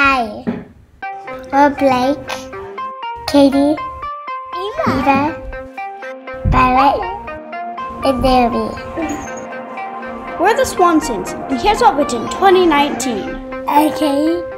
Hi. We're Blake, Katie, Eva, Eva Barrett, and Naomi. We're the Swansons, and here's what we did in 2019. Okay.